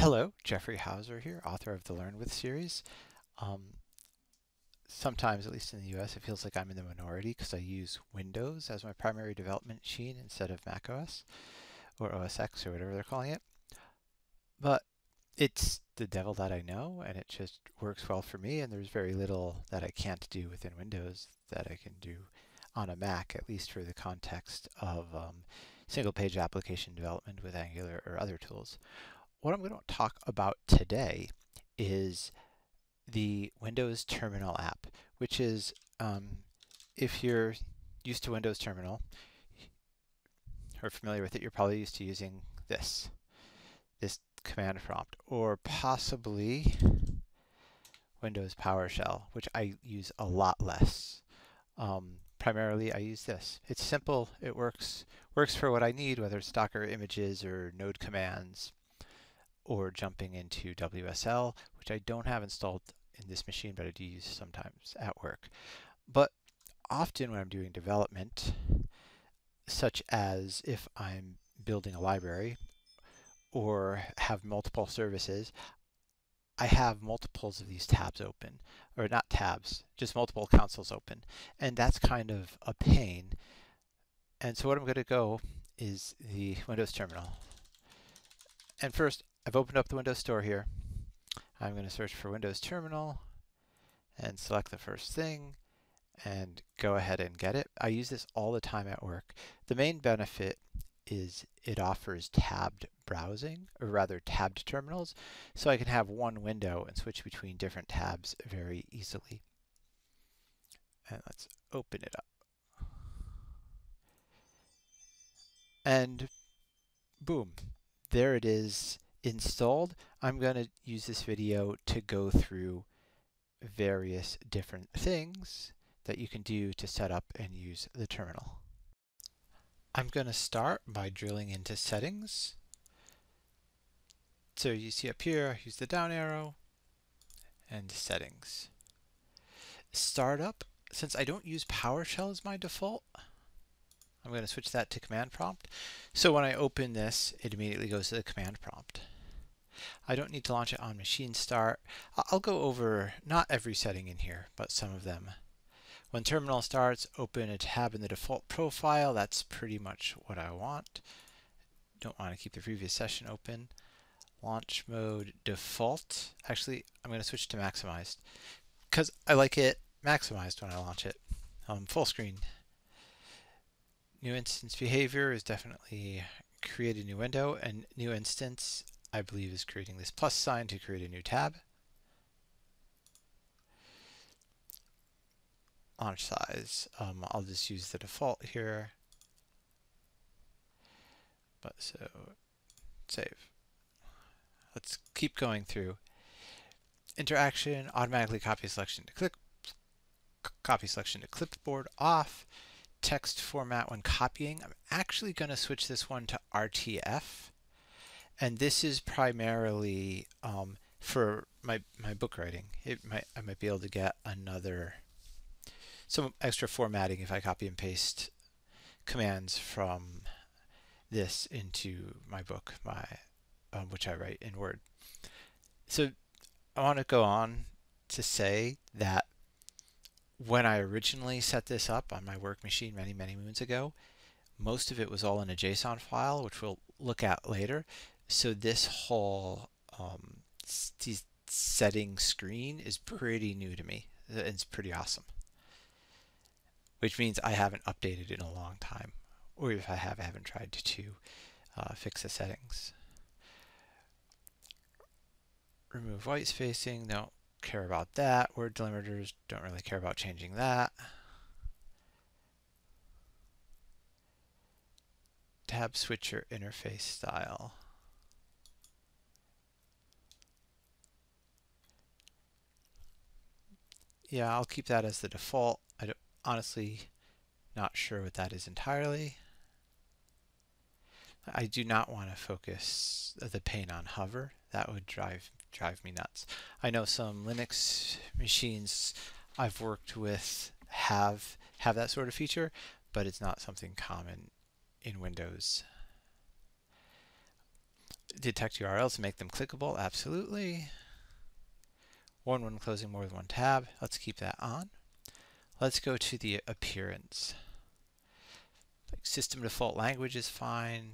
Hello, Jeffry Houser here, author of the Learn With series. Um, sometimes, at least in the US, it feels like I'm in the minority because I use Windows as my primary development machine instead of macOS or OS X or whatever they're calling it. But it's the devil that I know and it just works well for me and there's very little that I can't do within Windows that I can do on a Mac, at least for the context of um, single page application development with Angular or other tools. What I'm going to talk about today is the Windows Terminal app, which is um, if you're used to Windows Terminal or familiar with it, you're probably used to using this, this command prompt, or possibly Windows PowerShell, which I use a lot less. Um, primarily I use this. It's simple, it works works for what I need, whether it's Docker images or node commands, or jumping into WSL, which I don't have installed in this machine, but I do use sometimes at work. But often when I'm doing development, such as if I'm building a library or have multiple services, I have multiples of these tabs open, or not tabs, just multiple consoles open. And that's kind of a pain. And so what I'm going to go is the Windows terminal. And first, I've opened up the Windows Store here. I'm going to search for Windows Terminal and select the first thing and go ahead and get it. I use this all the time at work. The main benefit is it offers tabbed browsing, or rather tabbed terminals, so I can have one window and switch between different tabs very easily. And let's open it up. And boom, there it is installed. I'm going to use this video to go through various different things that you can do to set up and use the terminal. I'm going to start by drilling into settings. So you see up here, use the down arrow and settings. Startup, since I don't use PowerShell as my default, I'm going to switch that to command prompt. So when I open this, it immediately goes to the command prompt. I don't need to launch it on machine start. I'll go over not every setting in here, but some of them. When terminal starts, open a tab in the default profile. That's pretty much what I want. Don't want to keep the previous session open. Launch mode default. Actually, I'm going to switch to maximized because I like it maximized when I launch it. Um, full screen. New instance behavior is definitely create a new window and new instance I believe is creating this plus sign to create a new tab. launch size. Um, I'll just use the default here. But so save. Let's keep going through. Interaction, automatically copy selection to click, copy selection to clipboard off, text format when copying. I'm actually going to switch this one to RTF. And this is primarily um, for my, my book writing. It might I might be able to get another some extra formatting if I copy and paste commands from this into my book, my um, which I write in Word. So I want to go on to say that when I originally set this up on my work machine many, many moons ago, most of it was all in a JSON file, which we'll look at later. So this whole um, setting screen is pretty new to me. It's pretty awesome which means I haven't updated in a long time. Or if I have, I haven't tried to uh, fix the settings. Remove white spacing, don't care about that. Word delimiters, don't really care about changing that. Tab switcher interface style. Yeah, I'll keep that as the default I honestly not sure what that is entirely. I do not want to focus the pane on hover. That would drive drive me nuts. I know some Linux machines I've worked with have have that sort of feature, but it's not something common in Windows. detect URLs and make them clickable? Absolutely. One when closing more than one tab. Let's keep that on. Let's go to the appearance. Like system default language is fine.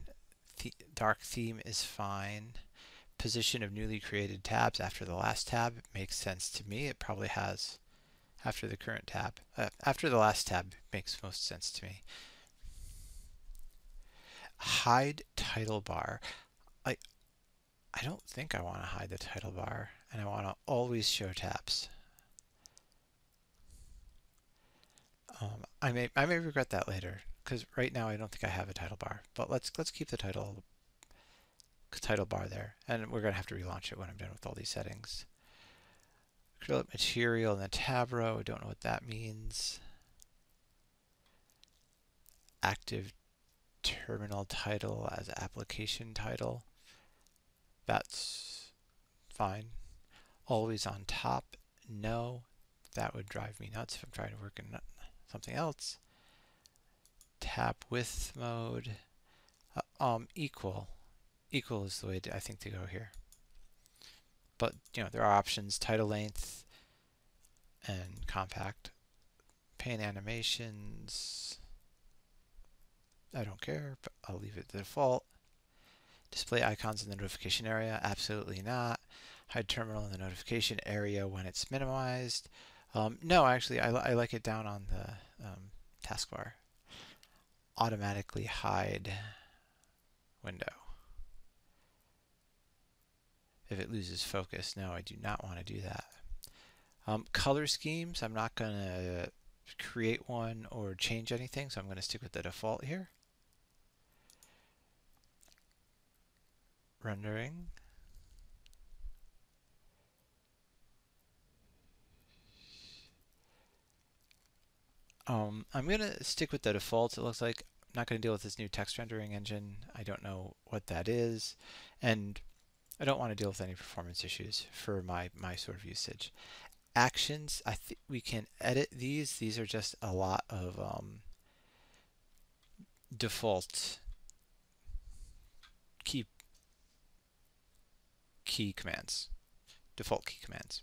The dark theme is fine. Position of newly created tabs after the last tab makes sense to me. It probably has after the current tab. Uh, after the last tab makes most sense to me. Hide title bar. I I don't think I want to hide the title bar and I want to always show tabs. Um, I may I may regret that later because right now I don't think I have a title bar. But let's let's keep the title title bar there, and we're gonna have to relaunch it when I'm done with all these settings. Acrylic material in the tab row. I don't know what that means. Active terminal title as application title. That's fine. Always on top. No, that would drive me nuts if I'm trying to work in something else. Tab width mode. Uh, um, equal. Equal is the way to, I think to go here. But, you know, there are options, title length and compact. Pane animations. I don't care, but I'll leave it the default. Display icons in the notification area, absolutely not. Hide terminal in the notification area when it's minimized. Um, no, actually, I, I, like it down on the um, taskbar. Automatically hide window. If it loses focus, no, I do not want to do that. Um, color schemes, I'm not going to create one or change anything, so I'm going to stick with the default here. Rendering. Um, I'm going to stick with the defaults. It looks like I'm not going to deal with this new text rendering engine. I don't know what that is. And I don't want to deal with any performance issues for my, my sort of usage. Actions, I think we can edit these. These are just a lot of um, default key key commands, default key commands.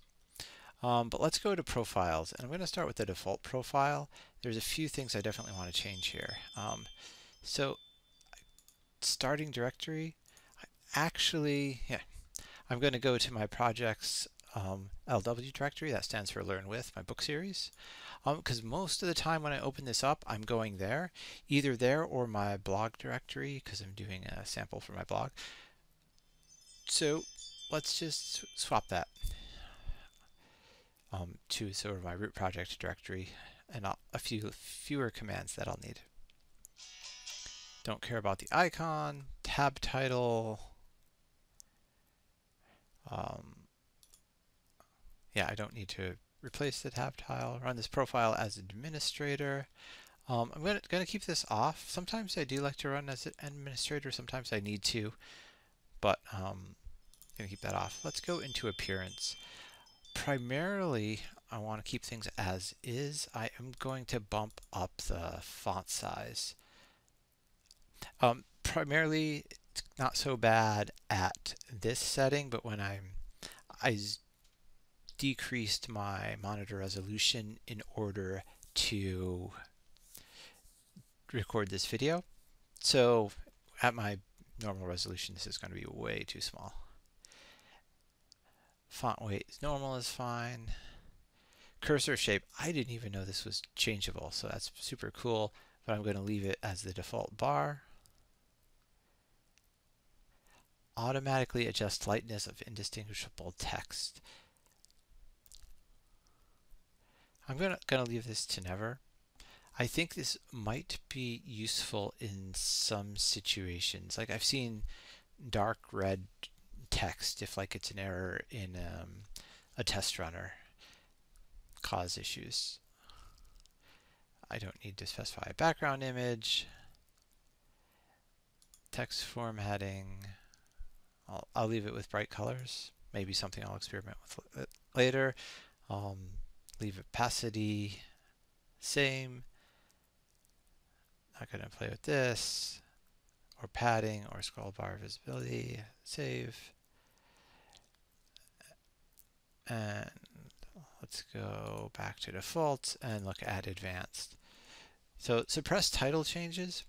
Um, but let's go to profiles, and I'm going to start with the default profile. There's a few things I definitely want to change here. Um, so, starting directory, actually, yeah, I'm going to go to my projects um, LW directory. That stands for Learn With, my book series. Because um, most of the time when I open this up, I'm going there, either there or my blog directory, because I'm doing a sample for my blog. So let's just swap that um, to sort of my root project directory and I'll, a few fewer commands that I'll need. Don't care about the icon, tab title. Um, yeah, I don't need to replace the tab tile. Run this profile as administrator. Um, I'm gonna gonna keep this off. Sometimes I do like to run as an administrator. Sometimes I need to, but um, I'm gonna keep that off. Let's go into appearance. Primarily, I want to keep things as is. I am going to bump up the font size. Um, primarily, it's not so bad at this setting, but when I'm, I decreased my monitor resolution in order to record this video. So at my normal resolution, this is going to be way too small. Font weight is normal is fine. Cursor shape, I didn't even know this was changeable, so that's super cool, but I'm going to leave it as the default bar. Automatically adjust lightness of indistinguishable text. I'm going to, leave this to never. I think this might be useful in some situations. Like I've seen dark red text if like it's an error in um, a test runner cause issues. I don't need to specify a background image. Text formatting. I'll, I'll leave it with bright colors. Maybe something I'll experiment with later. Um, leave opacity same. Not going to play with this. or padding or scroll bar visibility, save. And let's go back to default and look at advanced. So suppress title changes.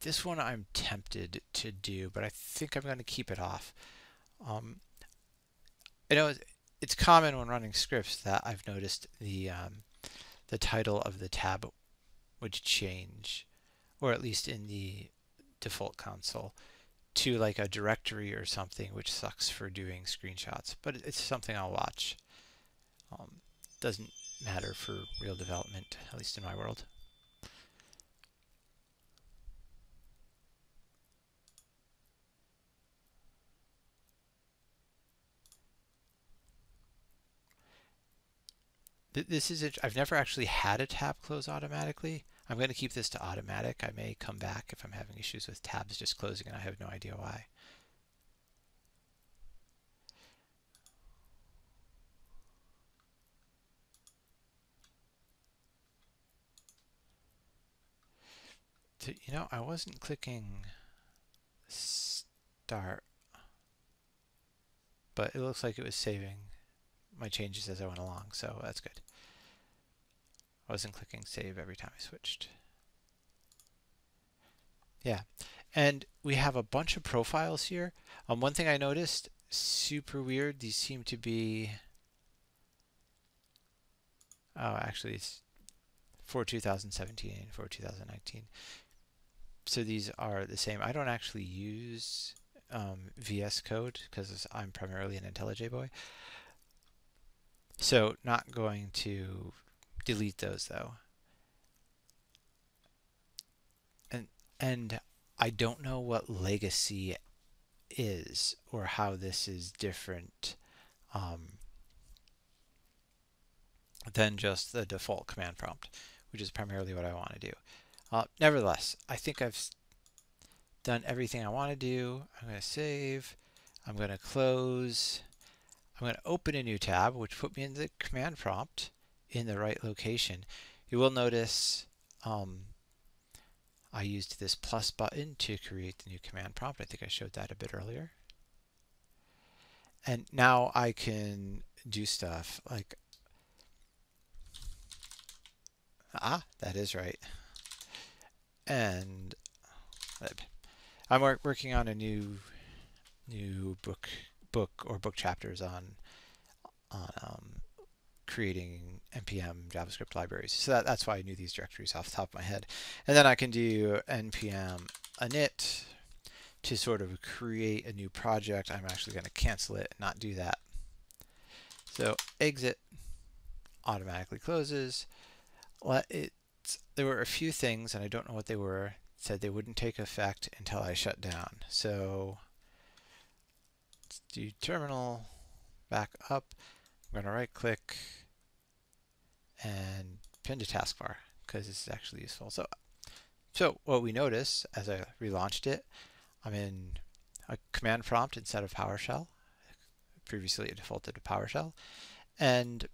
This one I'm tempted to do, but I think I'm going to keep it off. Um, I know it's common when running scripts that I've noticed the um, the title of the tab would change, or at least in the default console, to like a directory or something, which sucks for doing screenshots. But it's something I'll watch. Um, doesn't matter for real development, at least in my world. This is, it. I've never actually had a tab close automatically. I'm going to keep this to automatic. I may come back if I'm having issues with tabs just closing and I have no idea why. you know, I wasn't clicking start, but it looks like it was saving my changes as I went along, so that's good. I wasn't clicking save every time I switched. Yeah, and we have a bunch of profiles here. Um, one thing I noticed, super weird, these seem to be, oh, actually it's for 2017 and for 2019. So these are the same. I don't actually use um, VS Code because I'm primarily an IntelliJ boy. So not going to delete those though. And and I don't know what legacy is or how this is different um, than just the default command prompt, which is primarily what I want to do. Uh, nevertheless, I think I've done everything I want to do. I'm going to save. I'm going to close. I'm going to open a new tab, which put me in the command prompt in the right location. You will notice um, I used this plus button to create the new command prompt. I think I showed that a bit earlier. And now I can do stuff like, ah, that is right. And I'm working on a new new book book or book chapters on on um, creating npm JavaScript libraries. So that, that's why I knew these directories off the top of my head. And then I can do npm init to sort of create a new project. I'm actually going to cancel it not do that. So exit automatically closes. Let it. There were a few things, and I don't know what they were. Said they wouldn't take effect until I shut down. So let's do terminal, back up. I'm going to right click and pin to taskbar because this is actually useful. So, so what we notice as I relaunched it, I'm in a command prompt instead of PowerShell. Previously it defaulted to PowerShell. And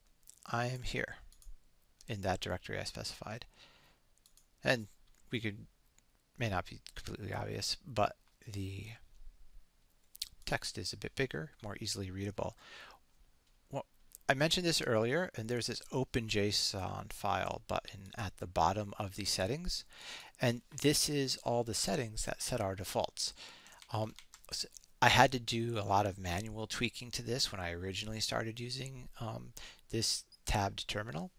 I am here in that directory I specified. And we could, may not be completely obvious, but the text is a bit bigger, more easily readable. I mentioned this earlier, and there's this OpenJSON file button at the bottom of the settings, and this is all the settings that set our defaults. Um, so I had to do a lot of manual tweaking to this when I originally started using um, this tabbed terminal,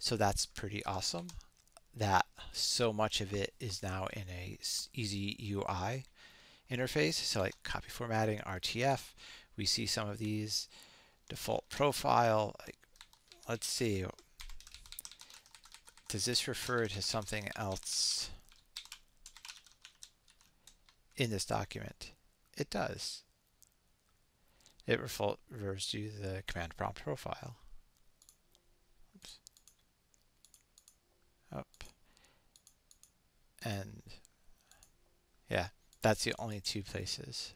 so that's pretty awesome that so much of it is now in a easy UI interface. So like copy formatting, RTF, we see some of these default profile. Let's see, does this refer to something else in this document? It does. It refers to the command prompt profile. Oops. Up. And yeah, that's the only two places.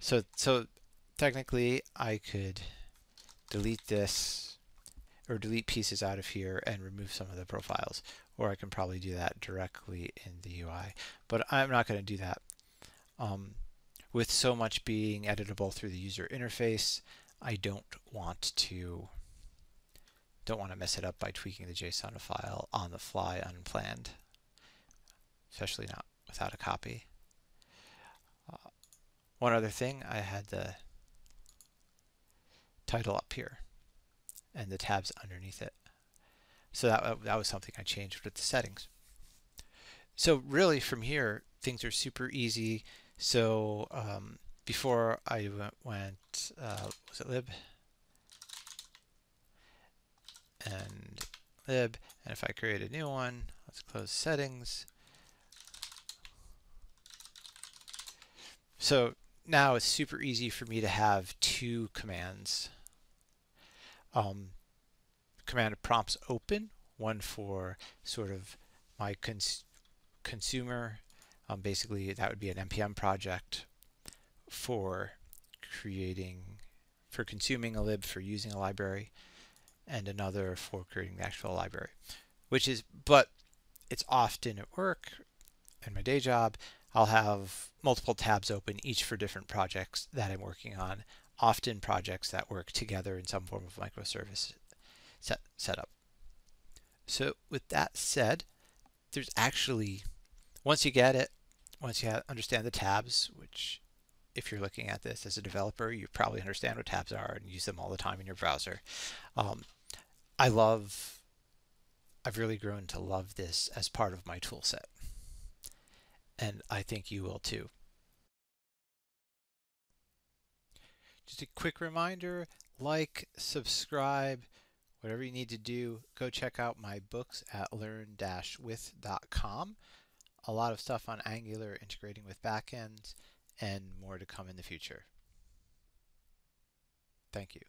So, so technically I could delete this or delete pieces out of here and remove some of the profiles or I can probably do that directly in the UI but I'm not going to do that Um, with so much being editable through the user interface, I don't want to don't want to mess it up by tweaking the JSON file on the fly unplanned, especially not without a copy. Uh, one other thing, I had the title up here and the tabs underneath it. So that, that was something I changed with the settings. So really from here, things are super easy. So um, before I went, went uh, was it lib? And lib, and if I create a new one, let's close settings. So now it's super easy for me to have two commands. Um, command prompts open, one for sort of my cons consumer, um, basically that would be an npm project for creating, for consuming a lib, for using a library, and another for creating the actual library, which is, but it's often at work in my day job, I'll have multiple tabs open, each for different projects that I'm working on, often projects that work together in some form of microservice set, setup. So with that said, there's actually, once you get it, once you understand the tabs, which if you're looking at this as a developer, you probably understand what tabs are and use them all the time in your browser. Um, I love, I've really grown to love this as part of my tool set. And I think you will too. Just a quick reminder, like, subscribe, whatever you need to do, go check out my books at learn-with.com. A lot of stuff on Angular integrating with backends and more to come in the future. Thank you.